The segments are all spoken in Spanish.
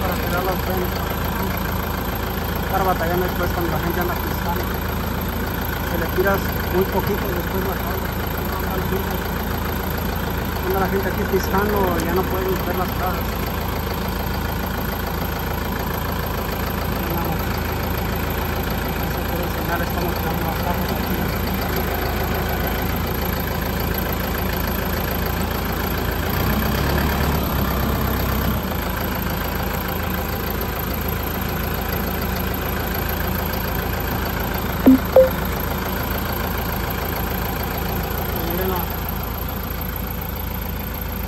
para tirar las venas. Estar batallando después cuando la gente anda pisando. Se le tiras muy poquito después la tabla. Anda la gente aquí pisando ya no puede limpiar las cajas. estamos las cajas aquí. Miren la, la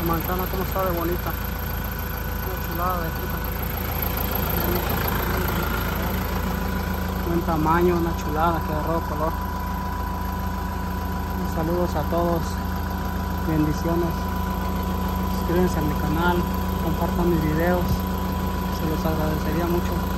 manzana como de bonita. Chulada de. Buen tamaño, una chulada que agarró color. Saludos a todos. Bendiciones. Suscríbanse a mi canal. Compartan mis videos. Se los agradecería mucho.